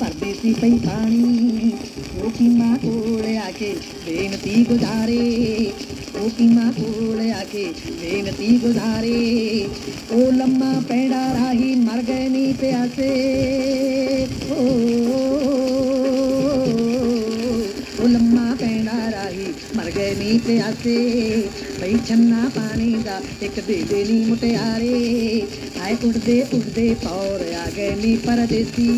परदेसी पई पाणी गोपी माँ कोड़े आके बेनती गुजारे। कोकिमा पूर्ण आके बेनती गुधारे ओ लम्मा पैड़ा राही मर गए नी प्यासे ओ, ओ लम्मा पैड़ा राही मर गए नी प्यासे भई छन्ना पानी दा एक दे देनी मुटियारे आए उड़दे उड़दे पौर आ गए नी परदेसी।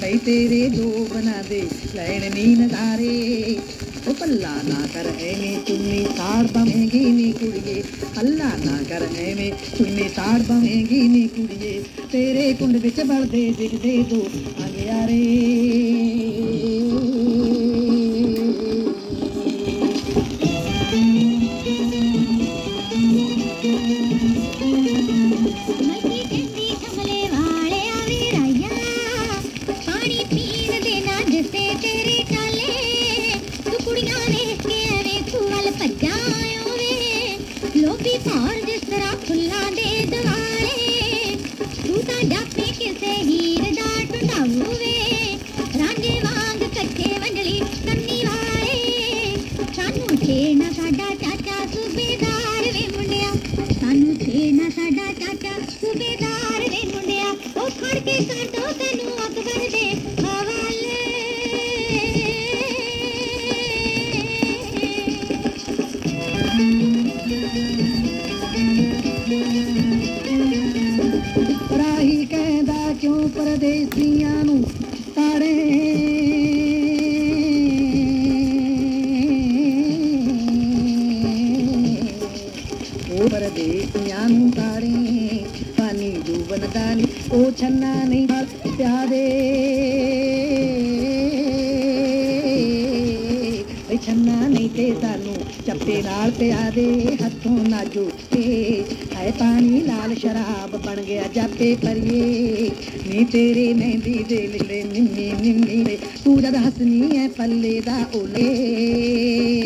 भई तेरे दो बना दे लैन नी नजारे पल्ला ना कर में तुमने तार बमेंगी नी कुड़िए अल्ला ना कर में तुमने तार बमेंगी नी कुड़िए तेरे कुंड बिच बलदे दिखदे दो अगे आ और जिस तरह खुला दे दवारे दूता जापे किसे हीर दा टुंडा हुवे रांझे वांग कट्ठे वंडली तन्नी वाए सानू छेड़ना साडा चाचा सूबेदार वे मुंडिया। सानू छेड़ना साडा चाचा सूबेदार वे मुंडिया। ओ खड़ कर दो तैनू ਪਰਦੇਸੀਆਂ ਨੂੰ ਤਾੜੇ ਉਹ ਪਰਦੇਸੀਆਂ ਨੂੰ ਤਾੜੇ ਪਾਣੀ ਡੂਬਨ ਦਾ ਨੀ ਉਹ ਛੰਨਾ ਨਹੀਂ ਹਾਲ ਪਿਆਦੇ ਏ ਛੰਨਾ ਨਹੀਂ ਤੇ ਸਾਨੂੰ ਚੱਪੇ ਨਾਲ ਪਿਆ ਦੇ ਹੱਥੋਂ ਨਾ जाते हाय पानी लाल शराब बन गया जाते पर ये नी तेरे मेहंदी दे लिले निन्नी निन्नी रे। तू जद हसनी है पल्ले दा ओले।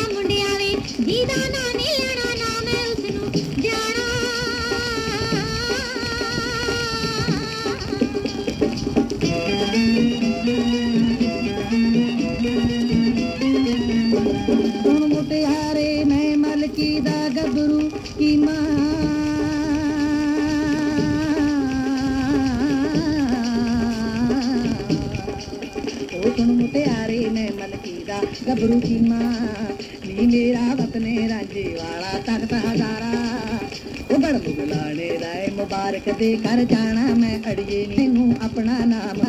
तुम प्यारे ने मन की दा गबरू की माँ नी मेरा वतने राजे वाला तख्त हजारा उबड़ मुगलाने राय मुबारक दे कर जाना, मैं अड़िए नहीं हूँ अपना नाम।